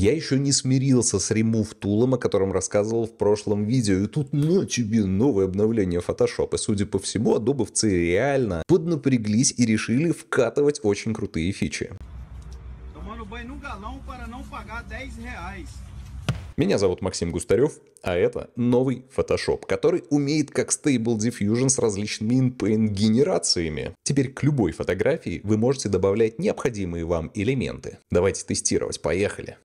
Я еще не смирился с Remove Tool, о котором рассказывал в прошлом видео, и тут на тебе новое обновление Photoshop. И судя по всему, адобовцы реально поднапряглись и решили вкатывать очень крутые фичи. Tomando banho num galão para não pagar 10 reais. Меня зовут Максим Густарев, а это новый Photoshop, который умеет как Stable Diffusion с различными InPaint генерациями. Теперь к любой фотографии вы можете добавлять необходимые вам элементы. Давайте тестировать, поехали.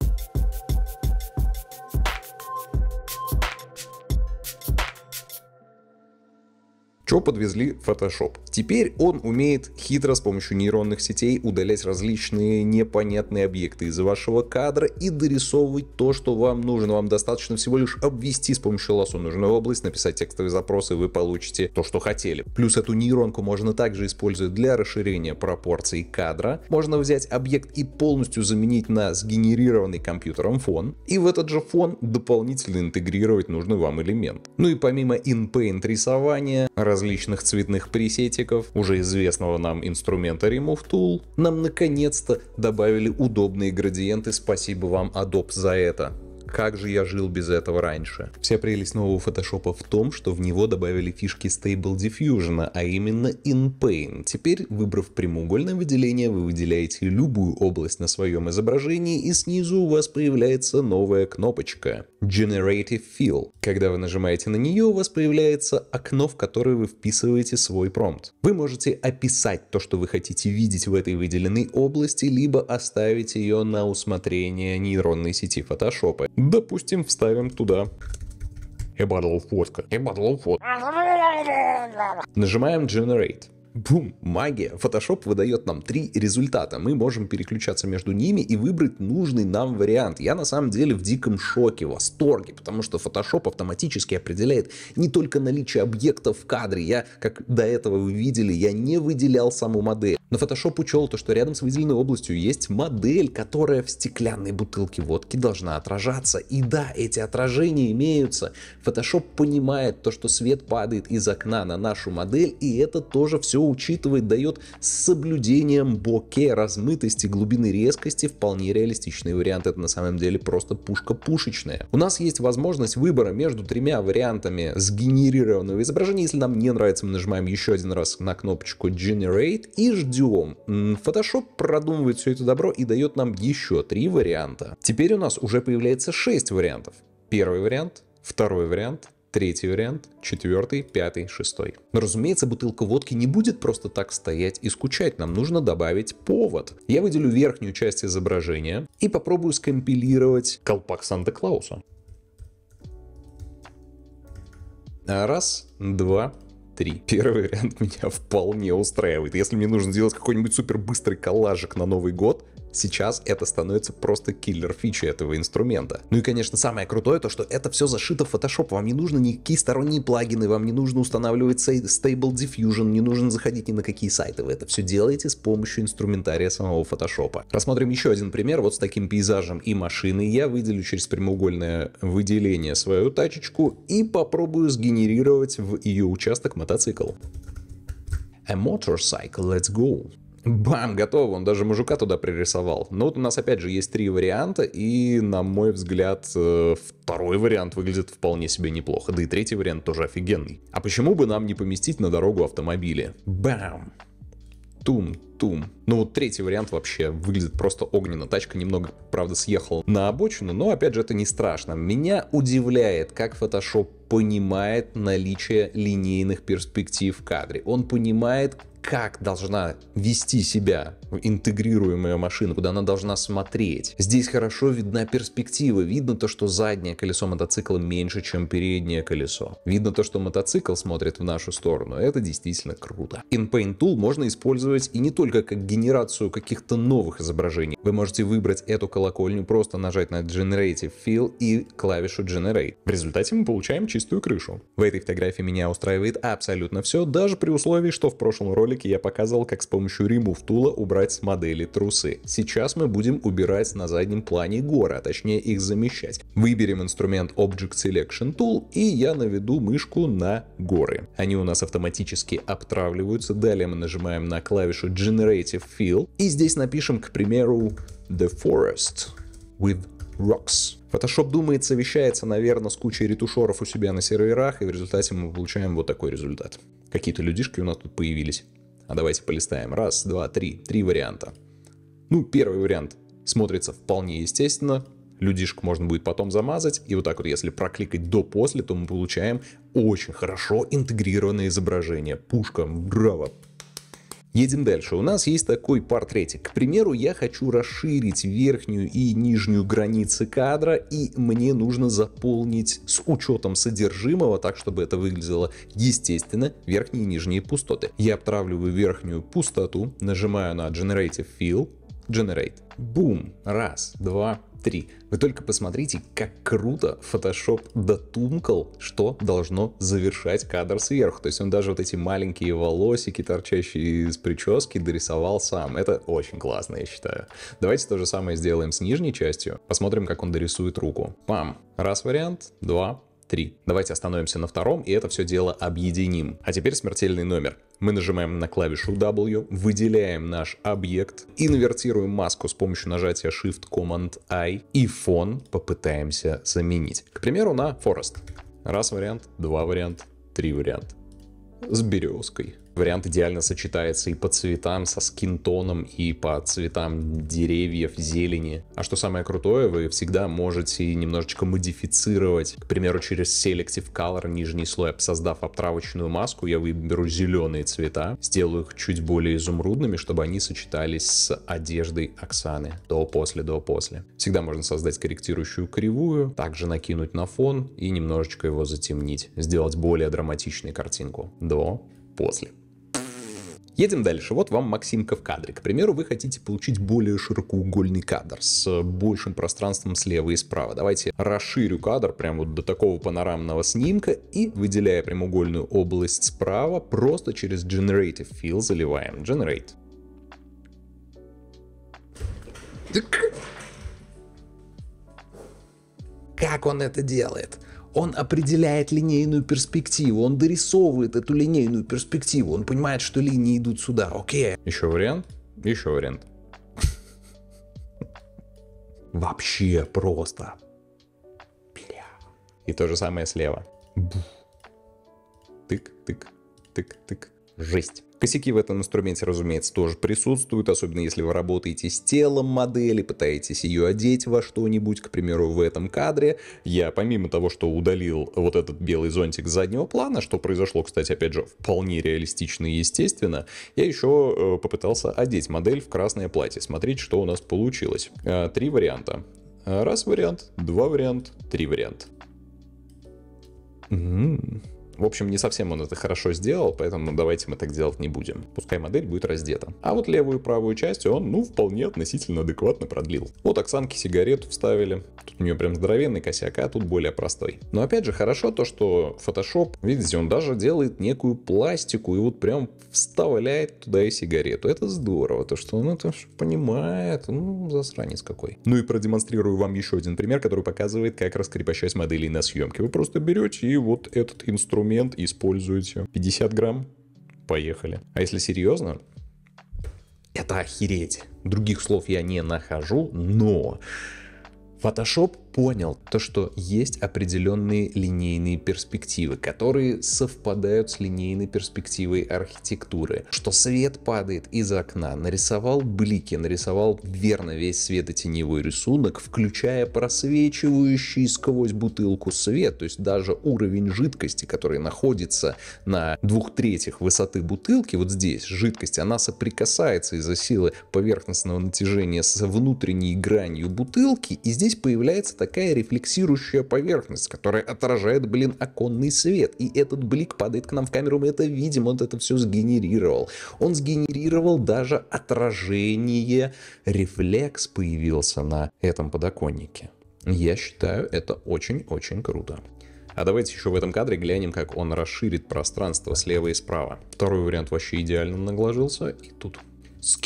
Что подвезли Photoshop? Теперь он умеет хитро с помощью нейронных сетей удалять различные непонятные объекты из вашего кадра и дорисовывать то, что вам нужно. Вам достаточно всего лишь обвести с помощью лассо нужную область, написать текстовый запрос, и вы получите то, что хотели. Плюс эту нейронку можно также использовать для расширения пропорций кадра. Можно взять объект и полностью заменить на сгенерированный компьютером фон, и в этот же фон дополнительно интегрировать нужный вам элемент. Ну и помимо InPaint рисования, различных цветных пресетиков, уже известного нам инструмента Remove Tool, нам наконец-то добавили удобные градиенты. Спасибо вам, Adobe, за это как же я жил без этого раньше. Вся прелесть нового фотошопа в том, что в него добавили фишки Stable Diffusion, а именно InPaint. Теперь, выбрав прямоугольное выделение, вы выделяете любую область на своем изображении, и снизу у вас появляется новая кнопочка Generative Fill. Когда вы нажимаете на нее, у вас появляется окно, в которое вы вписываете свой промпт. Вы можете описать то, что вы хотите видеть в этой выделенной области, либо оставить ее на усмотрение нейронной сети фотошопа. Допустим, вставим туда a bottle of vodka. A bottle of vodka. Нажимаем Generate. Бум, магия. Photoshop выдает нам три результата. Мы можем переключаться между ними и выбрать нужный нам вариант. Я на самом деле в диком шоке, восторге, потому что Photoshop автоматически определяет не только наличие объектов в кадре. Я, как до этого вы видели, я не выделял саму модель. Но Photoshop учел то, что рядом с выделенной областью есть модель, которая в стеклянной бутылке водки должна отражаться. И да, эти отражения имеются. Photoshop понимает то, что свет падает из окна на нашу модель, и это тоже все учитывает, дает с соблюдением боке, размытости, глубины резкости вполне реалистичный вариант. Это на самом деле просто пушка пушечная. У нас есть возможность выбора между тремя вариантами сгенерированного изображения. Если нам не нравится, мы нажимаем еще один раз на кнопочку Generate и ждем. Photoshop продумывает все это добро и дает нам еще три варианта. Теперь у нас уже появляется шесть вариантов. Первый вариант, второй вариант, третий вариант, четвертый, пятый, шестой. Но разумеется, бутылка водки не будет просто так стоять и скучать, нам нужно добавить повод. Я выделю верхнюю часть изображения и попробую скомпилировать колпак Санта-Клауса. Раз, два, три. Первый вариант меня вполне устраивает. Если мне нужно сделать какой-нибудь супер быстрый коллажик на Новый год, Сейчас это становится просто киллер фичи этого инструмента. Ну и, конечно, самое крутое то, что это все зашито в Photoshop. Вам не нужно никакие сторонние плагины, вам не нужно устанавливать Stable Diffusion, не нужно заходить ни на какие сайты. Вы это все делаете с помощью инструментария самого Photoshop. Рассмотрим еще один пример вот с таким пейзажем и машиной. Я выделю через прямоугольное выделение свою тачечку и попробую сгенерировать в ее участок мотоцикл. A motorcycle, let's go. Бам, готово, он даже мужика туда пририсовал. Но вот у нас опять же есть три варианта, и на мой взгляд э, второй вариант выглядит вполне себе неплохо, да и третий вариант тоже офигенный. А почему бы нам не поместить на дорогу автомобили? Бам! Тум-тум. Ну вот третий вариант вообще выглядит просто огненно. Тачка немного, правда, съехала на обочину, но опять же это не страшно. Меня удивляет, как Photoshop понимает наличие линейных перспектив в кадре. Он понимает, как должна вести себя интегрируемая машина, куда она должна смотреть. Здесь хорошо видна перспектива, видно то, что заднее колесо мотоцикла меньше, чем переднее колесо. Видно то, что мотоцикл смотрит в нашу сторону. Это действительно круто. InPaint Tool можно использовать и не только как генерацию каких-то новых изображений. Вы можете выбрать эту колокольню, просто нажать на Generative Fill и клавишу Generate. В результате мы получаем чистую крышу. В этой фотографии меня устраивает абсолютно все, даже при условии, что в прошлом ролике я показывал, как с помощью Remove Tool убрать с модели трусы. Сейчас мы будем убирать на заднем плане горы, а точнее их замещать. Выберем инструмент Object Selection Tool и я наведу мышку на горы. Они у нас автоматически обтравливаются. Далее мы нажимаем на клавишу Generative Fill и здесь напишем, к примеру, The Forest with Rocks. Photoshop думает, совещается, наверное, с кучей ретушеров у себя на серверах, и в результате мы получаем вот такой результат. Какие-то людишки у нас тут появились. А давайте полистаем. Раз, два, три. Три варианта. Ну, первый вариант смотрится вполне естественно. Людишку можно будет потом замазать. И вот так вот, если прокликать до-после, то мы получаем очень хорошо интегрированное изображение. Пушка, браво, Едем дальше. У нас есть такой портретик. К примеру, я хочу расширить верхнюю и нижнюю границы кадра, и мне нужно заполнить с учетом содержимого, так чтобы это выглядело естественно, верхние и нижние пустоты. Я обтравливаю верхнюю пустоту, нажимаю на Generative Fill, Generate. Бум. Раз, два, 3. Вы только посмотрите, как круто Photoshop дотумкал, что должно завершать кадр сверху. То есть он даже вот эти маленькие волосики, торчащие из прически, дорисовал сам. Это очень классно, я считаю. Давайте то же самое сделаем с нижней частью. Посмотрим, как он дорисует руку. Пам. Раз вариант, два, 3. Давайте остановимся на втором и это все дело объединим. А теперь смертельный номер. Мы нажимаем на клавишу W, выделяем наш объект, инвертируем маску с помощью нажатия Shift-Command-I и фон попытаемся заменить. К примеру, на Forest. Раз вариант, два вариант, три вариант. С березкой. Вариант идеально сочетается и по цветам со скинтоном, и по цветам деревьев, зелени. А что самое крутое, вы всегда можете немножечко модифицировать. К примеру, через Selective Color нижний слой, создав обтравочную маску, я выберу зеленые цвета, сделаю их чуть более изумрудными, чтобы они сочетались с одеждой Оксаны. До-после, до-после. Всегда можно создать корректирующую кривую, также накинуть на фон и немножечко его затемнить. Сделать более драматичную картинку. До, после. Едем дальше. Вот вам Максимка в кадре. К примеру, вы хотите получить более широкоугольный кадр с большим пространством слева и справа. Давайте расширю кадр прямо вот до такого панорамного снимка и, выделяя прямоугольную область справа, просто через Generative Fill заливаем. Generate. Как он это делает? Он определяет линейную перспективу, он дорисовывает эту линейную перспективу, он понимает, что линии идут сюда, окей. Еще вариант? Еще вариант. Вообще просто. Бля. И то же самое слева. Тык, тык, тык, тык. Жесть. Косяки в этом инструменте, разумеется, тоже присутствуют, особенно если вы работаете с телом модели, пытаетесь ее одеть во что-нибудь, к примеру, в этом кадре. Я, помимо того, что удалил вот этот белый зонтик с заднего плана, что произошло, кстати, опять же, вполне реалистично и естественно, я еще э, попытался одеть модель в красное платье, смотреть, что у нас получилось. Э, три варианта. Раз вариант, два вариант, три вариант. М-м-м. В общем, не совсем он это хорошо сделал, поэтому давайте мы так делать не будем. Пускай модель будет раздета. А вот левую и правую часть он, ну, вполне относительно адекватно продлил. Вот Оксанке сигарету вставили. У нее прям здоровенный косяк, а тут более простой. Но опять же, хорошо то, что Photoshop, видите, он даже делает некую пластику и вот прям вставляет туда и сигарету. Это здорово, то, что он это понимает. Ну, засранец какой. Ну и продемонстрирую вам еще один пример, который показывает, как раскрепощать модели на съемке. Вы просто берете и вот этот инструмент, используете 50 грамм, поехали. А если серьезно, это охереть. Других слов я не нахожу, но Photoshop понял то, что есть определенные линейные перспективы, которые совпадают с линейной перспективой архитектуры. Что свет падает из окна, нарисовал блики, нарисовал верно весь светотеневой рисунок, включая просвечивающий сквозь бутылку свет, то есть даже уровень жидкости, который находится на двух третьих высоты бутылки, вот здесь жидкость, она соприкасается из-за силы поверхностного натяжения с внутренней гранью бутылки, и здесь появляется такая рефлексирующая поверхность, которая отражает, блин, оконный свет. И этот блик падает к нам в камеру, мы это видим, он это все сгенерировал. Он сгенерировал даже отражение, рефлекс появился на этом подоконнике. Я считаю, это очень-очень круто. А давайте еще в этом кадре глянем, как он расширит пространство слева и справа. Второй вариант вообще идеально наложился. И тут с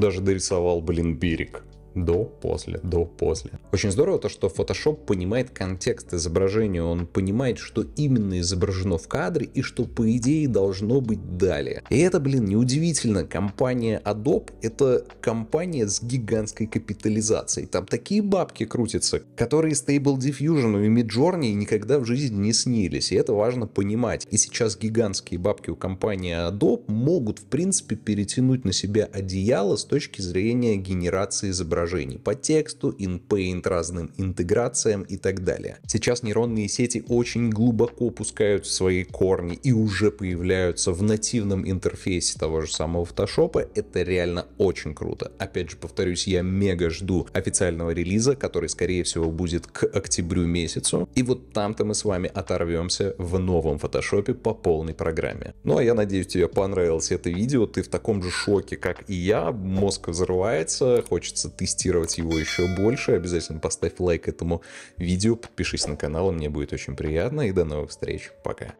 даже дорисовал, блин, берег. До, после, до, после. Очень здорово то, что Photoshop понимает контекст изображения, он понимает, что именно изображено в кадре и что по идее должно быть далее. И это, блин, неудивительно. Компания Adobe это компания с гигантской капитализацией. Там такие бабки крутятся, которые Stable Diffusion и Midjourney никогда в жизни не снились. И это важно понимать. И сейчас гигантские бабки у компании Adobe могут, в принципе, перетянуть на себя одеяло с точки зрения генерации изображений по тексту, InPaint, разным интеграциям и так далее. Сейчас нейронные сети очень глубоко пускают свои корни и уже появляются в нативном интерфейсе того же самого Photoshop. Это реально очень круто. Опять же, повторюсь, я мега жду официального релиза, который, скорее всего, будет к октябрю месяцу. И вот там-то мы с вами оторвемся в новом фотошопе по полной программе. Ну а я надеюсь, тебе понравилось это видео, ты в таком же шоке, как и я, мозг взрывается, хочется тестировать его еще больше, обязательно поставь лайк этому видео, подпишись на канал, мне будет очень приятно, и до новых встреч, пока.